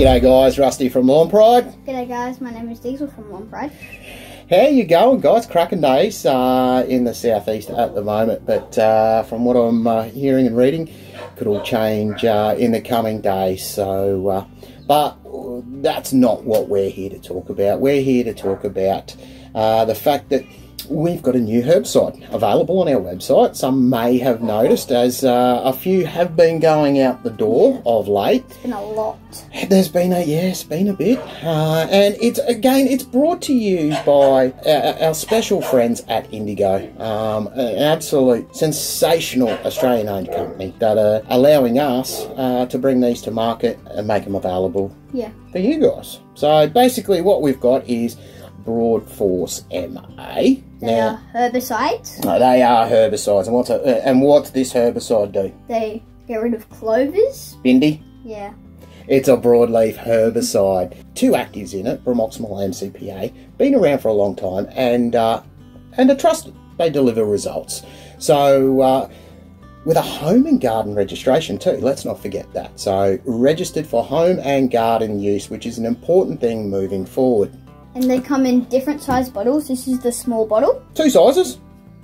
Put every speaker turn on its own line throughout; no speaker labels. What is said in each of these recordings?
G'day guys, Rusty from Lawn Pride.
G'day guys, my name is Diesel from Lawn Pride.
How you going guys? Cracking days uh, in the southeast at the moment, but uh, from what I'm uh, hearing and reading, could all change uh, in the coming days. So, uh, but that's not what we're here to talk about. We're here to talk about uh, the fact that we've got a new herbicide available on our website. Some may have noticed, as uh, a few have been going out the door of late.
It's been a lot.
There's been a yes, been a bit, uh, and it's again, it's brought to you by our, our special friends at Indigo, um, an absolute sensational Australian-owned company that are allowing us uh, to bring these to market and make them available
Yeah.
for you guys. So basically, what we've got is Broad Force MA.
They
Now,
are herbicides.
uh, they are herbicides, and what's a, uh, and what's this herbicide do?
They get rid of clovers.
Bindi.
Yeah.
It's a broadleaf herbicide. Two actives in it, bromoxynil and MCPA. Been around for a long time and uh, and are trusted. They deliver results. So uh, with a home and garden registration too. Let's not forget that. So registered for home and garden use, which is an important thing moving forward.
And they come in different size bottles. This is the small bottle,
Two sizes.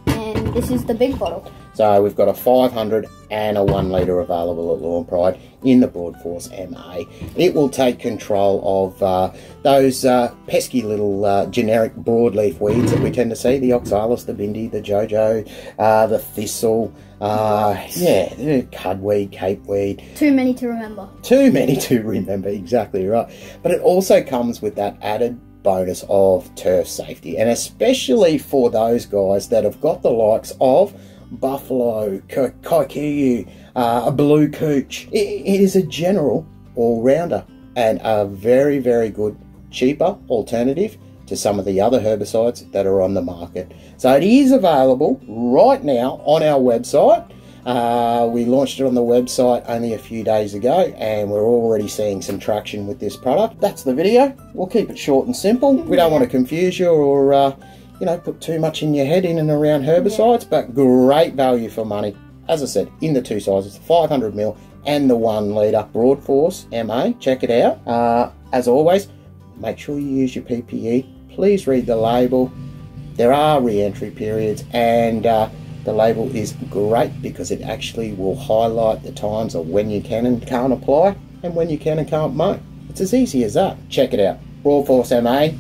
and this is the big bottle.
So we've got a 500 and a 1 litre available at Lawn Pride in the Broadforce MA. It will take control of uh, those uh, pesky little uh, generic broadleaf weeds that we tend to see, the oxalis, the bindi, the jojo, uh, the thistle, uh, yeah, cudweed, capeweed.
Too many to remember.
Too many to remember, exactly right. But it also comes with that added bonus of turf safety, and especially for those guys that have got the likes of buffalo, Ki- uh, a blue couch. It, it is a general all rounder and a very, very good, cheaper alternative to some of the other herbicides that are on the market. So it is available right now on our website. Uh, we launched it on the website only a few days ago and we're already seeing some traction with this product. That's the video. We'll keep it short and simple. We don't want to confuse you or, uh, you know, put too much in your head in and around herbicides, but great value for money. As I said, in the two sizes, 500ml and the 1 litre Broad Force MA. Check it out. Uh, as always, make sure you use your PPE. Please read the label. There are re-entry periods and uh, the label is great because it actually will highlight the times of when you can and can't apply and when you can and can't mow. It's as easy as that. Check it out. Broadforce MA.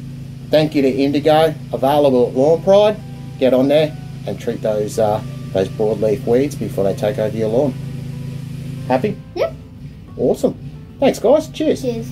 Thank you to Indigo. Available at Lawn Pride. Get on there and treat those uh, those broadleaf weeds before they take over your lawn. Happy?
Yep.
Awesome. Thanks guys. Cheers.
Cheers.